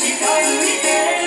君を見て